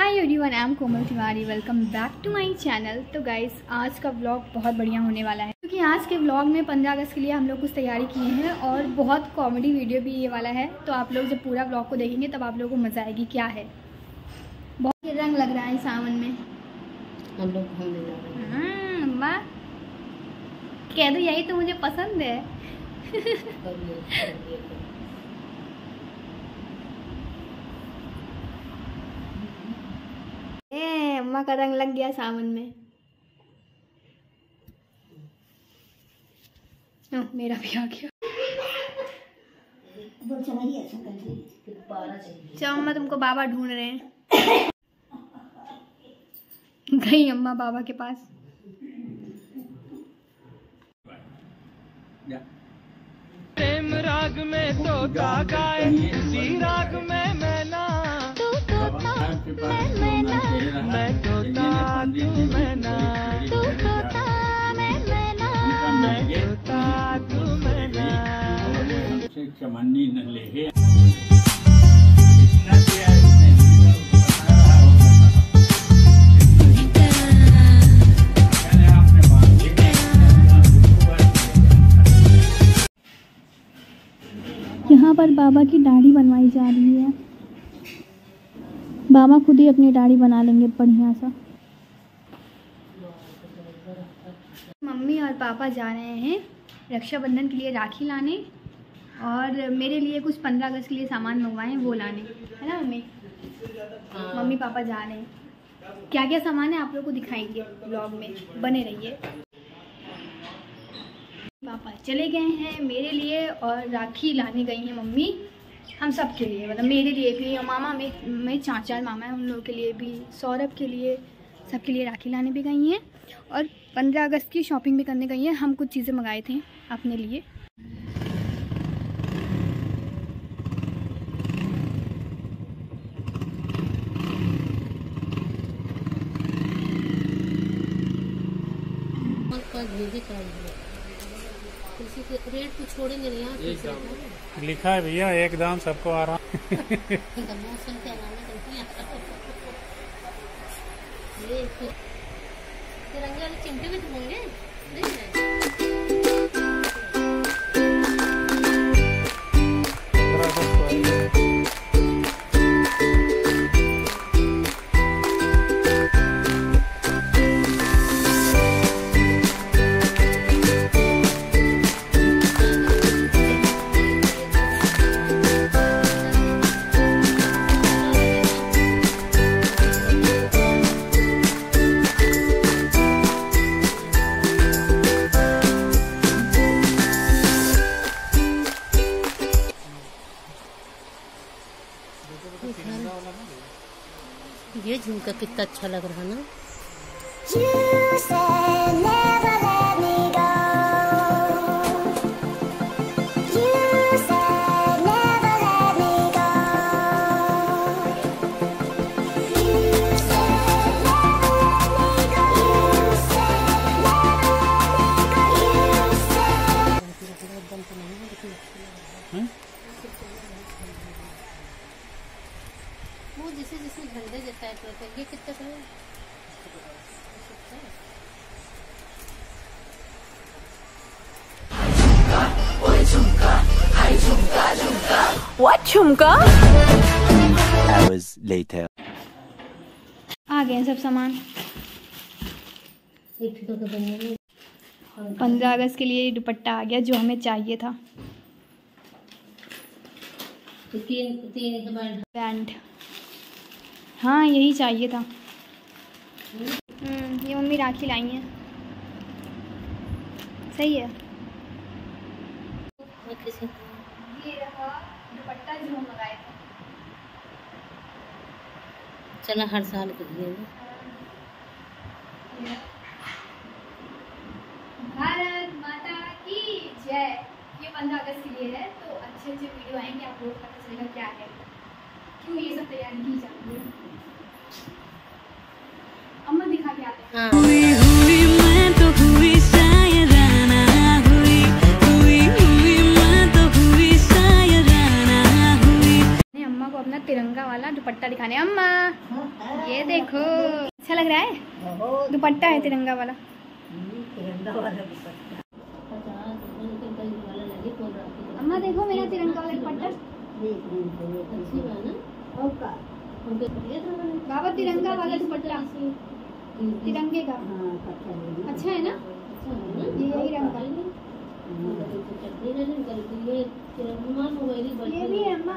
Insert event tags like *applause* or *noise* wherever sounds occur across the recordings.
Hi everyone I am Komal Tiwari welcome back to my channel तो guys आज का vlog बहुत बढ़िया होने वाला है। क्योंकि आज के व्लॉग में 15 अगस्त के लिए हम लोग कुछ तैयारी किए हैं और बहुत कॉमेडी वीडियो भी ये वाला है। तो आप लोग जब पूरा व्लॉग को देखेंगे तब आप लोगों को मज़ा आएगी क्या है। बहुत ही रंग लग रहा है सावन में। हम लोग घूमने जा रहे हैं। कह दो यही तो मुझे पसंद है। अम्मा का रंग लग गया सावन में ओ, मेरा भी आ गया चलो अम्मा तुमको बाबा ढूंढ रहे हैं गई अम्मा बाबा के पास प्रेम राग में तोता गाए राग में मैना मैं न की यहाँ पर बाबा की दाढ़ी बनवाई जा रही है। बाबा खुद ही अपनी दाढ़ी बना लेंगे, बढ़िया सा। मम्मी और पापा जा रहे हैं रक्षाबंधन के लिए राखी लाने और मेरे लिए कुछ पंद्रह अगस्त के लिए सामान मंगवाए, वो लाने। है ना मम्मी? मम्मी, पापा जा रहे हैं। क्या क्या सामान है आप लोग को दिखाएँगे ब्लॉग में? बने रहिए। पापा चले गए हैं मेरे लिए और राखी लाने गई हैं मम्मी। हम सब के लिए मतलब मेरे लिए भी मामा में, मेरे चाचा मामा हैं, उन लोगों के लिए भी, सौरभ के लिए, सबके लिए राखी लाने भी गई हैं और पंद्रह अगस्त की शॉपिंग भी करने गई हैं। हम कुछ चीज़ें मंगाए थे अपने लिए। और के रेट तो छोड़ेंगे नहीं यहाँ लिखा है भैया एकदम सबको आ रहा मौसम के तिरंगे वाले चिमटे में तो होंगे। ये कितना अच्छा लग रहा ना। Hours later. आ गए सब सामान। पंद्रह अगस्त के लिए दुपट्टा आ गया जो हमें चाहिए था। तो तीन तीन बैंड हाँ यही चाहिए था। हम्म, ये मम्मी राखी लाई है। सही है। लगाए थे चला हर साल भारत माता की जय। ये पंद्रह अगस्त के लिए है तो अच्छे अच्छे वीडियो आएँगे आप लोग पता चलेगा क्या है। क्यों ये सब तैयारी की जाती है? अम्मा दिखा के आते हैं। हाँ। दिखाने। अम्मा, ये देखो। अच्छा लग रहा है? दुपट्टा है तिरंगा वाला। अम्मा, देखो मेरा तिरंगा वाला दुपट्टा। बाबा, तिरंगा वाला दुपट्टा। तिरंगे का। अच्छा है ना? ये यही रंग ये भी है, अम्मा।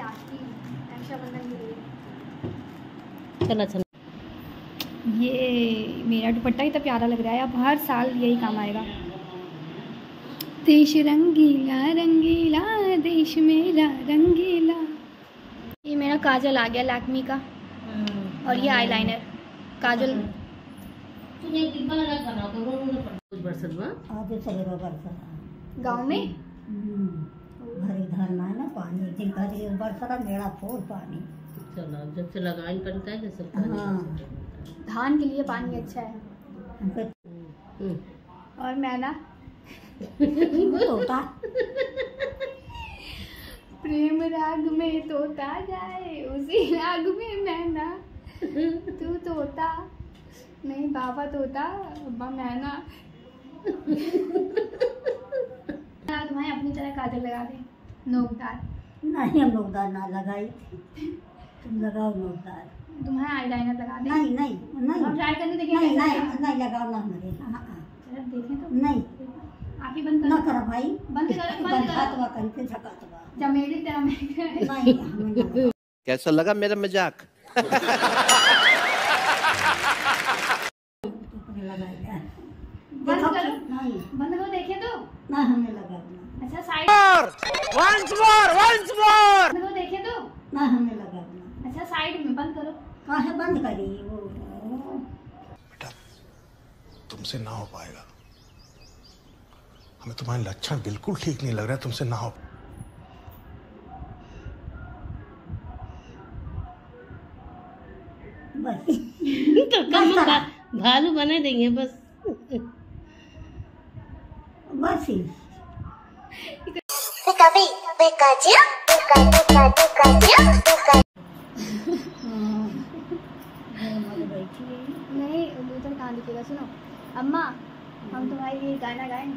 रक्षाबंधन चला चला ये मेरा दुपट्टा ही तो प्यारा लग रहा है अब हर साल यही काम आएगा। देश रंगीला रंगीला देश मेरा रंगीला। ये मेरा काजल आ गया लैक्मी का और ये आईलाइनर। काजल। गाँव में? घरे धरना है ना पानी दिन घरे बरसा मेरा फोर पानी। चलो जब से लगाइन पड़ता है जैसे हाँ। धान के लिए पानी अच्छा है। हम्म। और मैं ना तोता। प्रेम राग में तोता जाए उसी राग में मैं ना तू तोता नहीं बाबा तोता अब्बा मैना तुम्हारे *laughs* अपनी तरह काजल लगा दे। नोकदार। नहीं हम लोग दार ना लगाई तुम लगाओ नोकदार। तुम्हारा आईलाइनर लगा दे। नहीं नहीं नहीं। हम ट्राई करने देखें नहीं कैसा नहीं नहीं लगाओ ना हमारे हाँ, हाँ। जरा देखें तो। नहीं। आप ही बंद ना करो करो भाई। बंद करो बंद करो। हुआ करके झकात हुआ चमेली तेरा है। नहीं। कैसा लगा मेरा मज़ाक? बंद करो। नहीं। बंद करो देखें तो। ना हमें लगा side. Once more once more करो देखें तो। ना हमें लगाना अच्छा साइड में बंद करो। काहे बंद करी वो। बेटा तुमसे ना हो पाएगा। हमें तुम्हारे लक्षण बिल्कुल ठीक नहीं लग रहा है तुमसे ना हो बस। *laughs* तो कम भालू बना देंगे बस। बस ही। नहीं उधर कहाँ दिखेगा सुनो अम्मा हम तुम्हारे लिए गाना गाएँ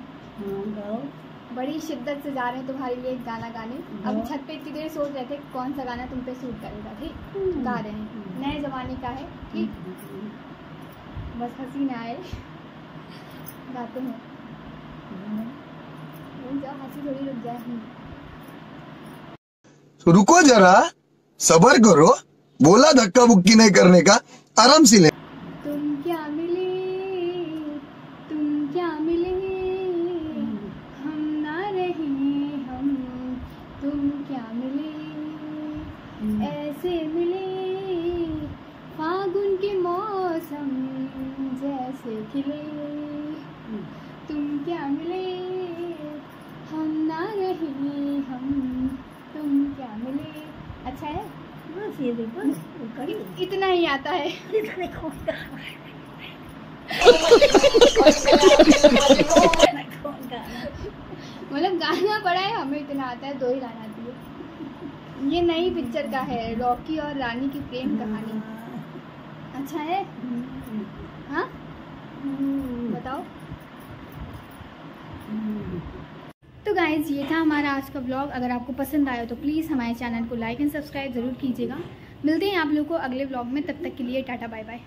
बड़ी शिद्दत से जा रहे हैं तुम्हारे लिए गाना गाने अब। छत पे इतनी देर सोच रहे थे कौन सा गाना तुम पे सूट करेगा ठीक गा रहे हैं नए जमाने का है ठीक बस हँसी ना आए गाते हैं हँसी थोड़ी रुक जाए रुको जरा सबर करो बोला धक्का बुक्की नहीं करने का आराम से ले तुम क्या मिले तुम क्या मिले हम ना रहे हम तुम क्या मिले ऐसे मिले फागुन के मौसम जैसे खिले तुम क्या मिले हम ना रहे हम तुम क्या मिले। अच्छा है? बस ये देखो इतना ही आता है। मतलब गाना पड़ा है हमें इतना आता है दो ही गाना है। ये नई पिक्चर का है रॉकी और रानी की प्रेम कहानी। अच्छा है? हाँ? बताओ। तो गाइज़ ये था हमारा आज का ब्लॉग अगर आपको पसंद आया तो प्लीज़ हमारे चैनल को लाइक एंड सब्सक्राइब ज़रूर कीजिएगा। मिलते हैं आप लोग को अगले ब्लॉग में। तब तक के लिए टाटा बाय बाय